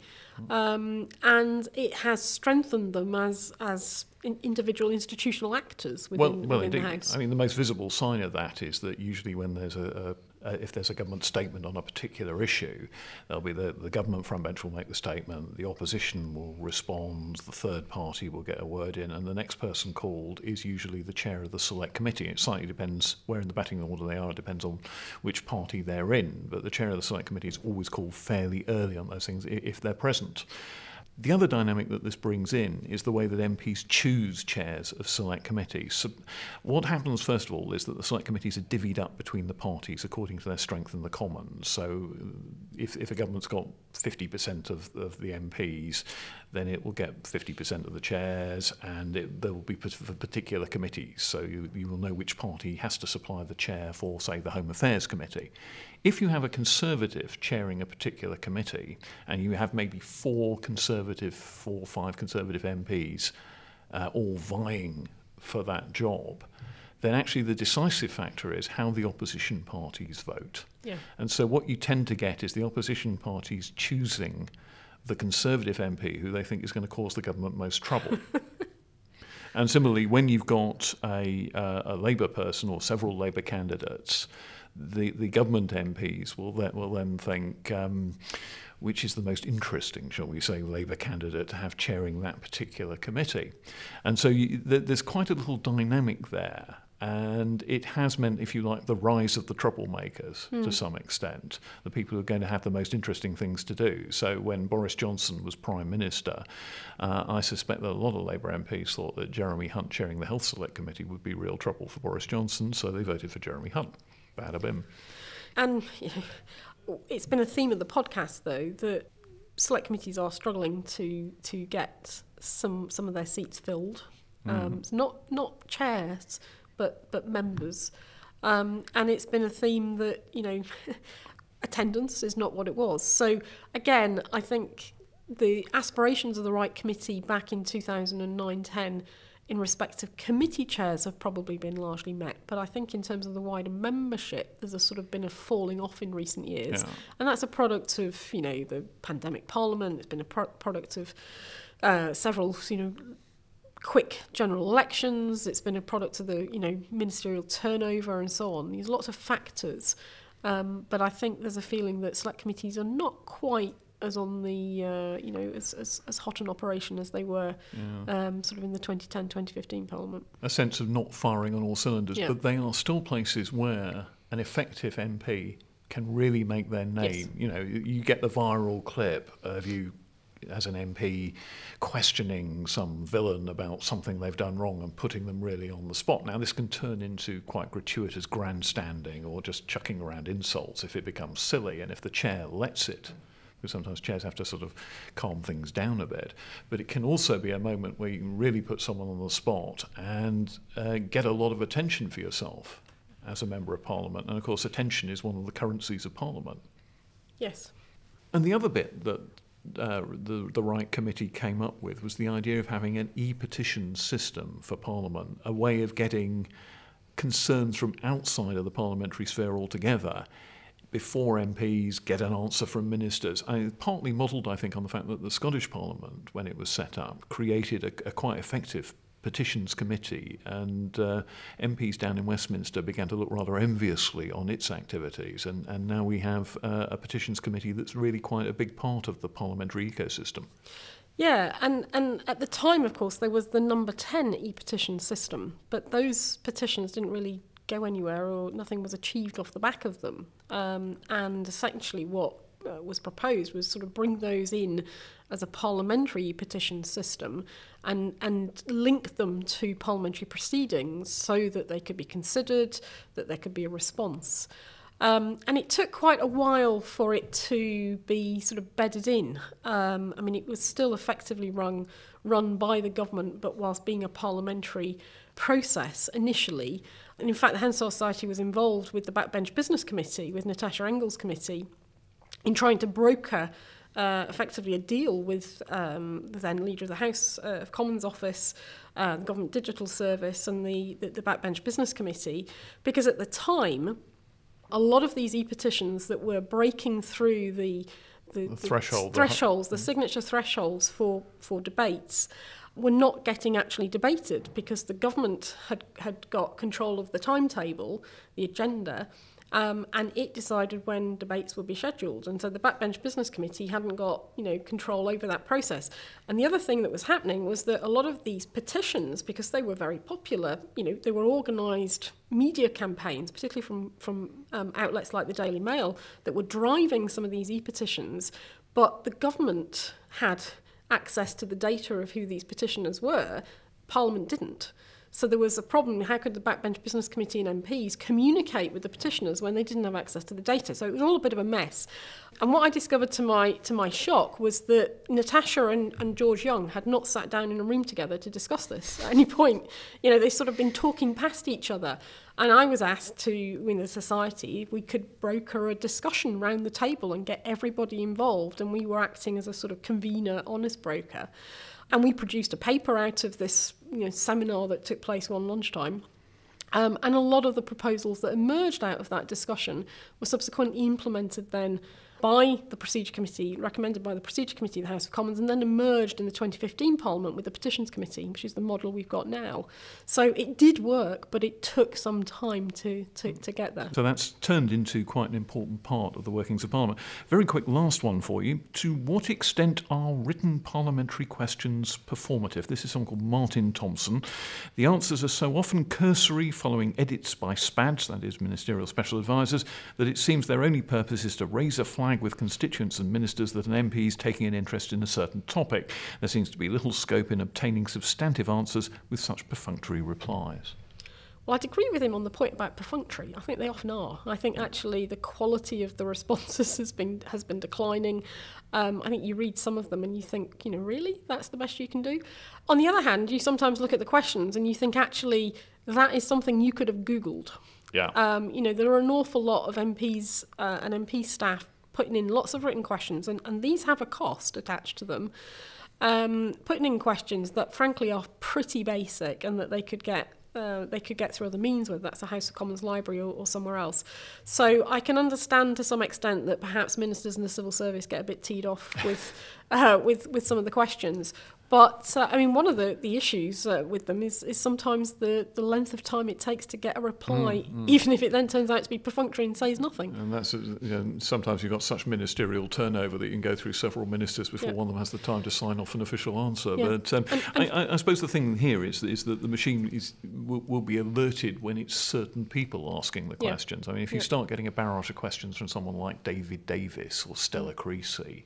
Um, and it has strengthened them as as in individual institutional actors within, well, well, within the house. I mean the most visible sign of that is that usually when there's a, a uh, if there's a government statement on a particular issue, there'll be the, the government front bench will make the statement, the opposition will respond, the third party will get a word in, and the next person called is usually the chair of the select committee. It slightly depends where in the batting order they are, it depends on which party they're in, but the chair of the select committee is always called fairly early on those things if they're present. The other dynamic that this brings in is the way that MPs choose chairs of select committees. So what happens, first of all, is that the select committees are divvied up between the parties according to their strength in the Commons. So if, if a government's got 50% of, of the MPs, then it will get 50% of the chairs and it, there will be for particular committees. So you, you will know which party has to supply the chair for, say, the Home Affairs Committee. If you have a Conservative chairing a particular committee and you have maybe four Conservative, four or five Conservative MPs uh, all vying for that job, then actually the decisive factor is how the opposition parties vote. Yeah. And so what you tend to get is the opposition parties choosing the Conservative MP who they think is going to cause the government most trouble. <laughs> and similarly, when you've got a, uh, a Labour person or several Labour candidates, the, the government MPs will then, will then think, um, which is the most interesting, shall we say, Labour candidate to have chairing that particular committee. And so you, th- there's quite a little dynamic there. And it has meant, if you like, the rise of the troublemakers mm. to some extent, the people who are going to have the most interesting things to do. So when Boris Johnson was Prime Minister, uh, I suspect that a lot of Labour MPs thought that Jeremy Hunt chairing the Health Select Committee would be real trouble for Boris Johnson, so they voted for Jeremy Hunt. Bad of him. And you know, it's been a theme of the podcast, though, that select committees are struggling to to get some some of their seats filled. Mm. Um, not not chairs, but but members. Um, and it's been a theme that you know <laughs> attendance is not what it was. So again, I think the aspirations of the Wright committee back in 2009-10 in respect of committee chairs have probably been largely met. But I think in terms of the wider membership, there's a sort of been a falling off in recent years. Yeah. And that's a product of, you know, the pandemic parliament. It's been a pro- product of uh, several, you know, quick general elections. It's been a product of the, you know, ministerial turnover and so on. There's lots of factors. Um, but I think there's a feeling that select committees are not quite as on the uh, you know as, as, as hot an operation as they were yeah. um, sort of in the 2010 2015 parliament a sense of not firing on all cylinders yeah. but they are still places where an effective MP can really make their name yes. you know you get the viral clip of you as an MP questioning some villain about something they've done wrong and putting them really on the spot. Now, this can turn into quite gratuitous grandstanding or just chucking around insults if it becomes silly and if the chair lets it because sometimes chairs have to sort of calm things down a bit. But it can also be a moment where you can really put someone on the spot and uh, get a lot of attention for yourself as a member of parliament. And of course, attention is one of the currencies of parliament. Yes. And the other bit that uh, the, the Wright committee came up with was the idea of having an e petition system for Parliament, a way of getting concerns from outside of the parliamentary sphere altogether before MPs get an answer from ministers. I, partly modelled, I think, on the fact that the Scottish Parliament, when it was set up, created a, a quite effective petitions committee, and uh, MPs down in Westminster began to look rather enviously on its activities. And, and now we have uh, a petitions committee that's really quite a big part of the parliamentary ecosystem. Yeah, and, and at the time, of course, there was the number 10 e petition system, but those petitions didn't really go anywhere or nothing was achieved off the back of them. Um, and essentially, what uh, was proposed was sort of bring those in as a parliamentary petition system and and link them to parliamentary proceedings so that they could be considered, that there could be a response. Um, and it took quite a while for it to be sort of bedded in. Um, I mean, it was still effectively run run by the government, but whilst being a parliamentary process initially. And in fact, the Hansard Society was involved with the Backbench Business Committee, with Natasha Engel's committee, in trying to broker uh, effectively a deal with um, the then leader of the House uh, of Commons office, uh, the Government Digital Service, and the, the, the Backbench Business Committee, because at the time, a lot of these e-petitions that were breaking through the the, the threshold, the thresholds, the signature thresholds for for debates, were not getting actually debated because the government had had got control of the timetable, the agenda, um, and it decided when debates would be scheduled. And so the Backbench Business Committee hadn't got you know control over that process. And the other thing that was happening was that a lot of these petitions, because they were very popular, you know, they were organised media campaigns, particularly from from um, outlets like the Daily Mail, that were driving some of these e-petitions. But the government had access to the data of who these petitioners were. Parliament didn't. So there was a problem. How could the Backbench Business Committee and MPs communicate with the petitioners when they didn't have access to the data? So it was all a bit of a mess. And what I discovered to my, to my shock was that Natasha and, and George Young had not sat down in a room together to discuss this at any point. You know, they sort of been talking past each other. And I was asked to, in the society, if we could broker a discussion round the table and get everybody involved. And we were acting as a sort of convener, honest broker. And we produced a paper out of this you know, seminar that took place one lunchtime. Um, and a lot of the proposals that emerged out of that discussion were subsequently implemented then by the Procedure Committee, recommended by the Procedure Committee of the House of Commons, and then emerged in the 2015 Parliament with the Petitions Committee, which is the model we've got now. So it did work, but it took some time to, to, to get there. So that's turned into quite an important part of the workings of Parliament. Very quick last one for you. To what extent are written parliamentary questions performative? This is someone called Martin Thompson. The answers are so often cursory, following edits by SPADs, that is Ministerial Special Advisers, that it seems their only purpose is to raise a flag with constituents and ministers that an MP is taking an interest in a certain topic. There seems to be little scope in obtaining substantive answers with such perfunctory replies. Well, I'd agree with him on the point about perfunctory. I think they often are. I think actually the quality of the responses <laughs> has been has been declining. Um, I think you read some of them and you think, you know, really, that's the best you can do. On the other hand, you sometimes look at the questions and you think actually that is something you could have googled. Yeah. Um, you know, there are an awful lot of MPs uh, and MP staff putting in lots of written questions, and, and these have a cost attached to them. Um, putting in questions that frankly are pretty basic and that they could get uh, they could get through other means, whether that's a House of Commons library or, or somewhere else. So I can understand to some extent that perhaps ministers in the civil service get a bit teed off with <laughs> uh, with with some of the questions. But uh, I mean, one of the, the issues uh, with them is, is sometimes the, the length of time it takes to get a reply, mm, mm. even if it then turns out to be perfunctory and says nothing. And that's you know, sometimes you've got such ministerial turnover that you can go through several ministers before yeah. one of them has the time to sign off an official answer. Yeah. But um, and, and I, I, suppose the thing here is is that the machine is will, will be alerted when it's certain people asking the questions. Yeah. I mean, if you start getting a barrage of questions from someone like David Davis or Stella. Creasy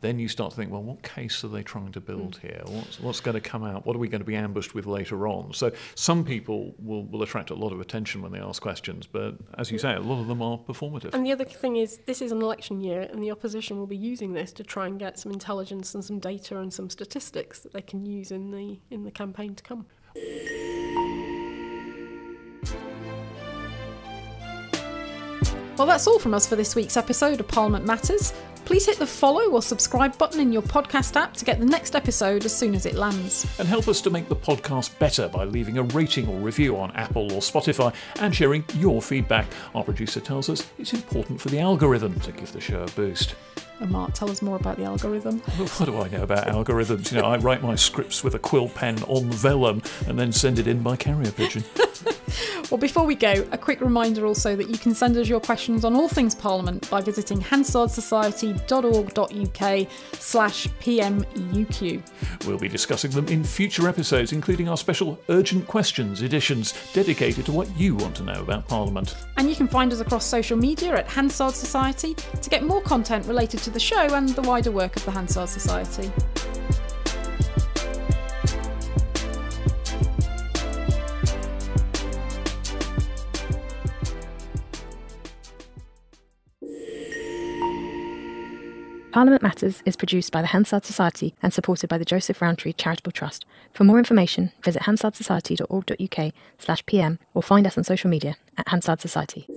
then you start to think, well, what case are they trying to build mm. here? What's, what's going to come out? What are we going to be ambushed with later on? So some people will, will attract a lot of attention when they ask questions, but as you mm. say, a lot of them are performative. And the other thing is, this is an election year, and the opposition will be using this to try and get some intelligence and some data and some statistics that they can use in the in the campaign to come. Well, that's all from us for this week's episode of Parliament Matters. Please hit the follow or subscribe button in your podcast app to get the next episode as soon as it lands. And help us to make the podcast better by leaving a rating or review on Apple or Spotify and sharing your feedback. Our producer tells us it's important for the algorithm to give the show a boost. And Mark, tell us more about the algorithm. Well, <laughs> what do I know about algorithms? You know, I write my scripts with a quill pen on vellum and then send it in by carrier pigeon. <laughs> <laughs> Well, before we go, a quick reminder also that you can send us your questions on all things Parliament by visiting hansardsociety.org.uk slash PMUQ. We'll be discussing them in future episodes, including our special Urgent Questions editions dedicated to what you want to know about Parliament. And you can find us across social media at Hansard Society to get more content related to the show and the wider work of the Hansard Society. Parliament Matters is produced by the Hansard Society and supported by the Joseph Rowntree Charitable Trust. For more information, visit hansardsociety.org.uk slash pm or find us on social media at Hansard Society.